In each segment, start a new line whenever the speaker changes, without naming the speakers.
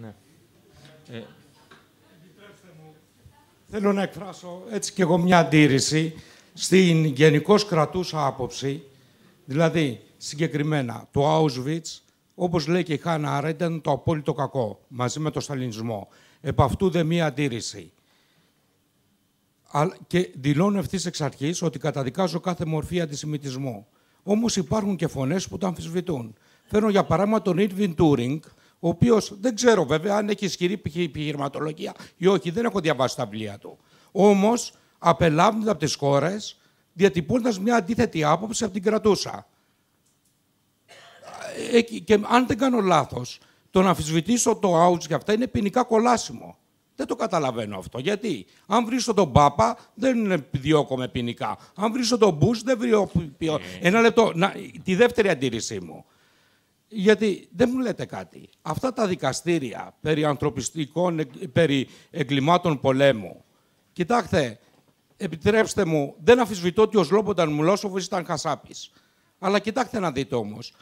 Ναι. Ε...
Θέλω να εκφράσω έτσι και εγώ μια αντίρρηση στην γενικώς κρατούσα άποψη, δηλαδή συγκεκριμένα το Auschwitz, όπως λέει και η Χάνα ήταν το απόλυτο κακό, μαζί με το σταλινισμό. Επ' αυτού δε μία αντίρρηση. Και δηλώνω ευθύς εξ αρχής ότι καταδικάζω κάθε μορφή αντισημιτισμού. Όμως υπάρχουν και φωνές που το αμφισβητούν. Φέρνω για παράδειγμα τον Ιτβιν Τούρινγκ, ο οποίος δεν ξέρω βέβαια αν έχει ισχυρή επιχειρηματολογία ή όχι, δεν έχω διαβάσει τα βιβλία του. Όμως απελάβνεται από τις χώρες διατυπώντα μια αντίθετη άποψη από την κρατούσα. Ε, και αν δεν κάνω λάθος, το να αμφισβητήσω το outs και αυτά είναι ποινικά κολάσιμο. Δεν το καταλαβαίνω αυτό. Γιατί, αν βρίσκω τον Πάπα, δεν διώκομαι ποινικά. Αν βρίσκω τον Μπούς, δεν βρίσκω. Ένα λεπτό. Να, τη δεύτερη αντίρρησή μου. Γιατί δεν μου λέτε κάτι. Αυτά τα δικαστήρια περί ανθρωπιστικών, περί εγκλημάτων πολέμου. Κοιτάξτε, επιτρέψτε μου, δεν αμφισβητώ ότι ο Σλόμπονταν Μουλόσοφος ήταν χασάπης. Αλλά κοιτάξτε να δείτε όμως.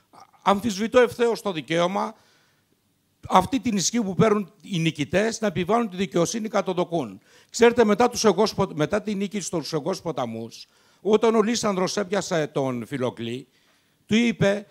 Αμφισβητώ ευθέως το δικαίωμα αυτή την ισχύ που παίρνουν οι νικητές να επιβάλλουν τη δικαιοσύνη κατοδοκούν. Ξέρετε, μετά, τους εγώς, μετά τη νίκη στους εγώ ποταμού, όταν ο Λίσανδρος έπιασε τον Φιλοκλή, του είπε: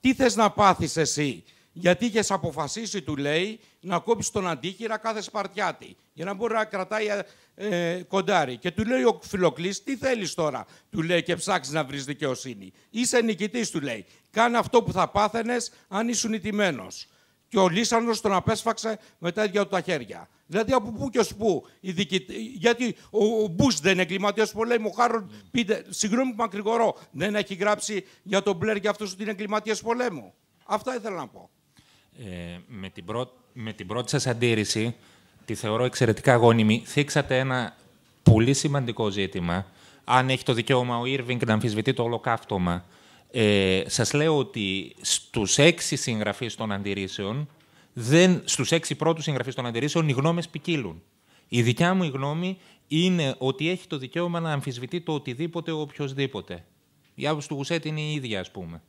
Τι θες να πάθεις εσύ, γιατί είχες αποφασίσει, του λέει, να κόψεις τον αντίχειρα κάθε Σπαρτιάτη, για να μπορεί να κρατάει ε, κοντάρι. Και του λέει ο Φιλοκλής, τι θέλεις τώρα, του λέει και ψάξεις να βρεις δικαιοσύνη. Είσαι νικητής, του λέει. Κάνε αυτό που θα πάθαινες αν ήσουν ηττημένος και ο Λίσανδρος τον απέσφαξε με τα ίδια του τα χέρια. Δηλαδή από πού και ως πού. Γιατί ο, ο Μπούς δεν είναι εγκληματίας πολέμου. Ο Χάρον, πείτε, συγγνώμη που μακρηγορώ, δεν έχει γράψει για τον Μπλερ για αυτός ότι είναι εγκληματίας πολέμου. Αυτά ήθελα να πω.
Ε, με, την πρω... με την πρώτη σας αντίρρηση, τη θεωρώ εξαιρετικά γόνιμη, θίξατε ένα πολύ σημαντικό ζήτημα. Αν έχει το δικαίωμα ο Ήρβινγκ να αμφισβητεί το ολοκαύτωμα, ε, σας λέω ότι στους έξι συγγραφείς των αντιρρήσεων, δεν, στους έξι πρώτους συγγραφείς των αντιρρήσεων, οι γνώμες ποικίλουν. Η δικιά μου η γνώμη είναι ότι έχει το δικαίωμα να αμφισβητεί το οτιδήποτε ο οποιοδήποτε. Η άποψη του Γουσέτ είναι η ίδια, ας πούμε.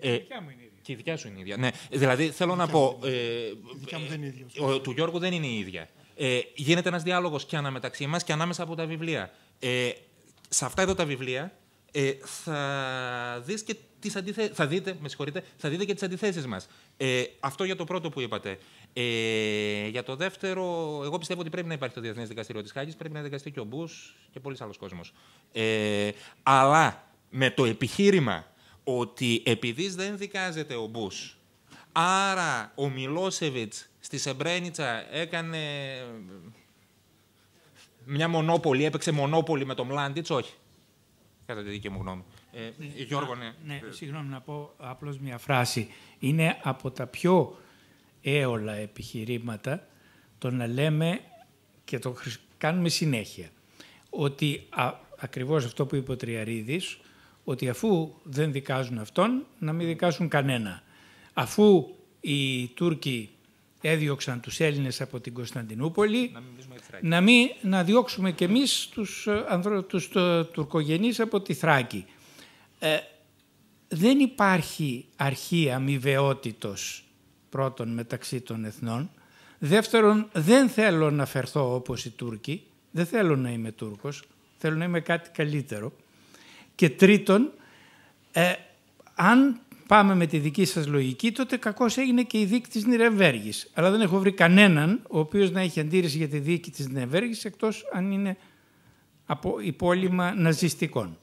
Και η ε, δικιά μου είναι η ίδια.
Και η δικιά σου είναι η ίδια. Ναι. Δηλαδή, θέλω να πω.
Ε, η δικιά μου δεν είναι η ίδια.
Ο, του Γιώργου δεν είναι η ίδια. Ε, γίνεται ένας διάλογος και αναμεταξύ μας και ανάμεσα από τα βιβλία. Ε, σε αυτά εδώ τα βιβλία ε, θα δεις και τις αντιθε... θα δείτε, με συγχωρείτε, θα δείτε και τις αντιθέσεις μας. Ε, αυτό για το πρώτο που είπατε. Ε, για το δεύτερο, εγώ πιστεύω ότι πρέπει να υπάρχει το Διεθνές Δικαστήριο της Χάγης, πρέπει να δικαστεί και ο Μπούς και πολλοί άλλος κόσμος. Ε, αλλά με το επιχείρημα ότι επειδή δεν δικάζεται ο Μπούς, άρα ο Μιλόσεβιτς στη Σεμπρένιτσα έκανε μια μονόπολη, έπαιξε μονόπολη με τον Μλάντιτς, όχι κατά τη δική μου γνώμη. Ε, ναι, Γιώργο, ναι.
ναι. Συγγνώμη να πω απλώς μια φράση. Είναι από τα πιο έολα επιχειρήματα το να λέμε και το κάνουμε συνέχεια. Ότι α, ακριβώς αυτό που είπε ο Τριαρίδης, ότι αφού δεν δικάζουν αυτόν, να μην δικάσουν κανένα. Αφού οι Τούρκοι έδιωξαν τους Έλληνες από την Κωνσταντινούπολη, να, μην, να διώξουμε και εμείς τους, ε, τους ε, τουρκογενείς από τη Θράκη. Ε, δεν υπάρχει αρχή αμοιβαιότητος πρώτον μεταξύ των εθνών. Δεύτερον, δεν θέλω να φερθώ όπως οι Τούρκοι. Δεν θέλω να είμαι Τούρκος. Θέλω να είμαι κάτι καλύτερο. Και τρίτον, ε, αν πάμε με τη δική σας λογική, τότε κακώς έγινε και η δίκη της Νιρεμβέργης. Αλλά δεν έχω βρει κανέναν ο οποίος να έχει αντίρρηση για τη δίκη της Νιρεμβέργης, εκτός αν είναι από υπόλοιμα ναζιστικών.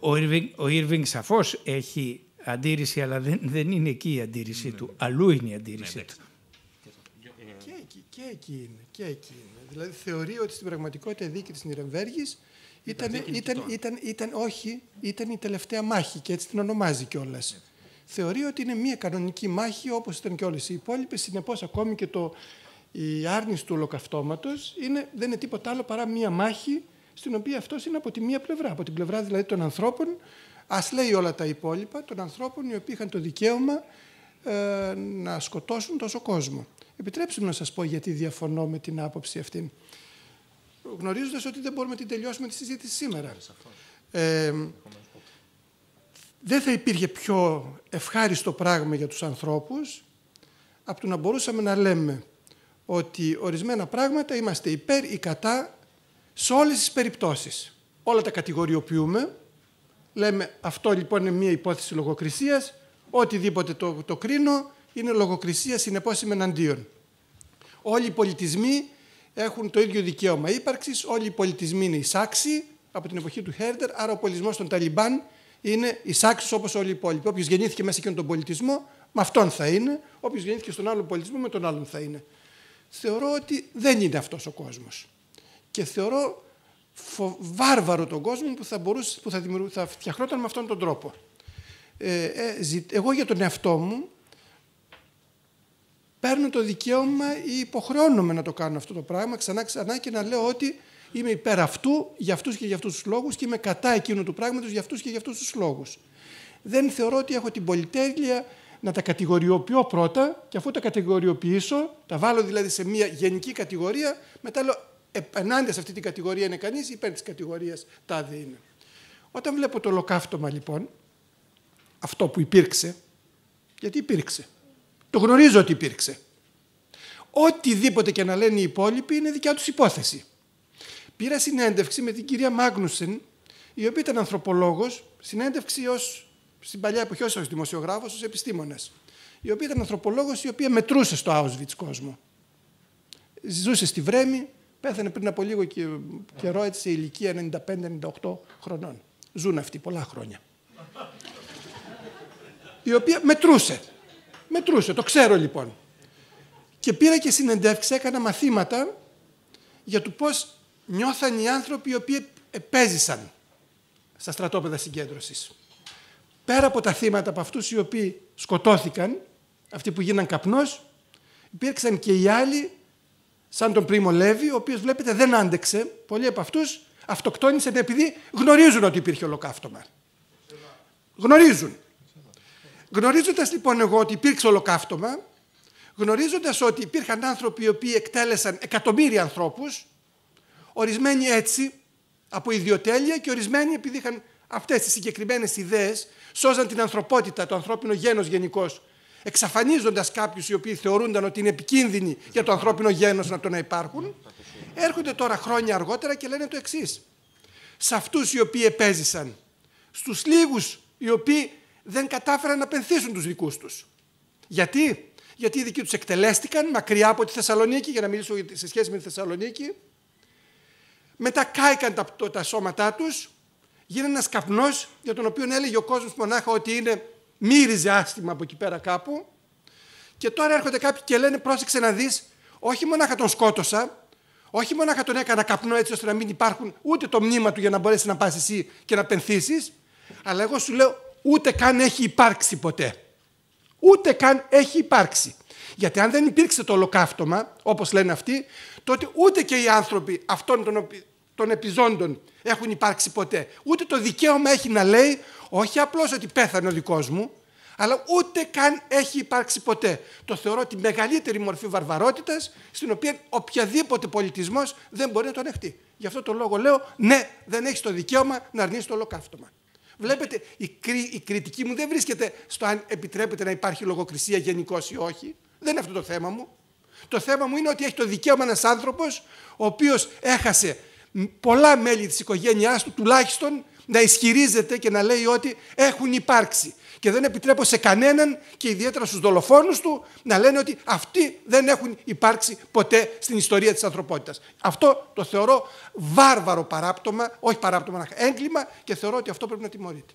Ο Ήρβινγκ, ο Ήρβινγκ σαφώς έχει αντίρρηση, αλλά δεν, δεν είναι εκεί η αντίρρησή ναι, του. Ναι. Αλλού είναι η αντίρρησή ναι, του.
Και εκεί, και εκεί είναι. Και εκεί είναι. Δηλαδή θεωρεί ότι στην πραγματικότητα η δίκη της Νιρεμβέργης ήταν, ήταν, ήταν, ήταν, όχι, ήταν η τελευταία μάχη και έτσι την ονομάζει κιόλας. Θεωρεί ότι είναι μια κανονική μάχη όπως ήταν και όλες οι υπόλοιπες. Συνεπώς ακόμη και το, η άρνηση του ολοκαυτώματος είναι, δεν είναι τίποτα άλλο παρά μια μάχη στην οποία αυτός είναι από τη μία πλευρά. Από την πλευρά δηλαδή των ανθρώπων, ας λέει όλα τα υπόλοιπα, των ανθρώπων οι οποίοι είχαν το δικαίωμα ε, να σκοτώσουν τόσο κόσμο. Επιτρέψτε μου να σας πω γιατί διαφωνώ με την άποψη αυτή γνωρίζοντας ότι δεν μπορούμε να την τελειώσουμε τη συζήτηση σήμερα. Ε, δεν θα υπήρχε πιο ευχάριστο πράγμα για τους ανθρώπους από το να μπορούσαμε να λέμε ότι ορισμένα πράγματα είμαστε υπέρ ή κατά σε όλες τις περιπτώσεις. Όλα τα κατηγοριοποιούμε, λέμε αυτό λοιπόν είναι μία υπόθεση λογοκρισίας, οτιδήποτε το, το κρίνω είναι λογοκρισία, συνεπώς είμαι εναντίον. Όλοι οι πολιτισμοί έχουν το ίδιο δικαίωμα ύπαρξης, όλοι οι πολιτισμοί είναι εισάξιοι από την εποχή του Χέρντερ, άρα ο πολιτισμός των Ταλιμπάν είναι εισάξιος όπως όλοι οι υπόλοιποι. Όποιος γεννήθηκε μέσα σε τον πολιτισμό, με αυτόν θα είναι. Όποιος γεννήθηκε στον άλλο πολιτισμό, με τον άλλον θα είναι. Θεωρώ ότι δεν είναι αυτός ο κόσμος. Και θεωρώ βάρβαρο τον κόσμο που θα, μπορούσε, που θα, θα φτιαχνόταν με αυτόν τον τρόπο. Ε, ε, εγώ για τον εαυτό μου παίρνω το δικαίωμα ή υποχρεώνομαι να το κάνω αυτό το πράγμα ξανά ξανά και να λέω ότι είμαι υπέρ αυτού για αυτούς και για αυτούς τους λόγους και είμαι κατά εκείνου του πράγματος για αυτούς και για αυτούς τους λόγους. Δεν θεωρώ ότι έχω την πολυτέλεια να τα κατηγοριοποιώ πρώτα και αφού τα κατηγοριοποιήσω, τα βάλω δηλαδή σε μια γενική κατηγορία, μετά λέω ενάντια σε αυτή την κατηγορία είναι κανείς, υπέρ της κατηγορίας τάδε είναι. Όταν βλέπω το ολοκαύτωμα λοιπόν, αυτό που υπήρξε, γιατί υπήρξε, το γνωρίζω ότι υπήρξε. Οτιδήποτε και να λένε οι υπόλοιποι είναι δικιά τους υπόθεση. Πήρα συνέντευξη με την κυρία Μάγνουσεν, η οποία ήταν ανθρωπολόγος, συνέντευξη ως, στην παλιά εποχή ως δημοσιογράφος, ως επιστήμονας. Η οποία ήταν ανθρωπολόγος, η οποία μετρούσε στο Auschwitz κόσμο. Ζούσε στη Βρέμη, πέθανε πριν από λίγο καιρό έτσι σε ηλικία 95-98 χρονών. Ζουν αυτοί πολλά χρόνια. η οποία μετρούσε. Μετρούσε, το ξέρω λοιπόν. Και πήρα και συνεντεύξεις, έκανα μαθήματα για το πώς νιώθαν οι άνθρωποι οι οποίοι επέζησαν στα στρατόπεδα συγκέντρωσης. Πέρα από τα θύματα από αυτούς οι οποίοι σκοτώθηκαν, αυτοί που γίναν καπνός, υπήρξαν και οι άλλοι, σαν τον Πρίμο Λέβη, ο οποίος βλέπετε δεν άντεξε, πολλοί από αυτούς αυτοκτόνησαν επειδή γνωρίζουν ότι υπήρχε ολοκαύτωμα. Γνωρίζουν. Γνωρίζοντας λοιπόν εγώ ότι υπήρξε ολοκαύτωμα, γνωρίζοντας ότι υπήρχαν άνθρωποι οι οποίοι εκτέλεσαν εκατομμύρια ανθρώπους, ορισμένοι έτσι από ιδιοτέλεια και ορισμένοι επειδή είχαν αυτές τις συγκεκριμένες ιδέες, σώζαν την ανθρωπότητα, το ανθρώπινο γένος γενικώ, εξαφανίζοντας κάποιους οι οποίοι θεωρούνταν ότι είναι επικίνδυνοι για το ανθρώπινο γένος να το να υπάρχουν, έρχονται τώρα χρόνια αργότερα και λένε το εξής. Σε αυτούς οι οποίοι επέζησαν, στους λίγους οι οποίοι δεν κατάφεραν να πενθήσουν τους δικούς τους. Γιατί; Γιατί οι δικοί τους εκτελέστηκαν μακριά από τη Θεσσαλονίκη, για να μιλήσω σε σχέση με τη Θεσσαλονίκη. Μετά κάηκαν τα, τα σώματά τους, γίνανε ένας καπνός για τον οποίο έλεγε ο κόσμος μονάχα ότι είναι μύριζε άστημα από εκεί πέρα κάπου. Και τώρα έρχονται κάποιοι και λένε πρόσεξε να δεις, όχι μονάχα τον σκότωσα, όχι μονάχα τον έκανα καπνό έτσι ώστε να μην υπάρχουν ούτε το μνήμα του για να μπορέσει να πας εσύ και να πενθήσεις, αλλά εγώ σου λέω ούτε καν έχει υπάρξει ποτέ. Ούτε καν έχει υπάρξει. Γιατί αν δεν υπήρξε το ολοκαύτωμα, όπως λένε αυτοί, τότε ούτε και οι άνθρωποι αυτών των, των επιζώντων έχουν υπάρξει ποτέ. Ούτε το δικαίωμα έχει να λέει, όχι απλώς ότι πέθανε ο δικός μου, αλλά ούτε καν έχει υπάρξει ποτέ. Το θεωρώ τη μεγαλύτερη μορφή βαρβαρότητας, στην οποία οποιαδήποτε πολιτισμός δεν μπορεί να το ανεχτεί. Γι' αυτό το λόγο λέω, ναι, δεν έχεις το δικαίωμα να αρνείς το ολοκαύτωμα. Βλέπετε, η, η κριτική μου δεν βρίσκεται στο αν επιτρέπεται να υπάρχει λογοκρισία γενικώς ή όχι. Δεν είναι αυτό το θέμα μου. Το θέμα μου είναι ότι έχει το δικαίωμα ένας άνθρωπος, ο οποίος έχασε πολλά μέλη της οικογένειάς του, τουλάχιστον να ισχυρίζεται και να λέει ότι έχουν υπάρξει. Και δεν επιτρέπω σε κανέναν και ιδιαίτερα στους δολοφόνους του να λένε ότι αυτοί δεν έχουν υπάρξει ποτέ στην ιστορία της ανθρωπότητας. Αυτό το θεωρώ βάρβαρο παράπτωμα, όχι παράπτωμα, έγκλημα και θεωρώ ότι αυτό πρέπει να τιμωρείται.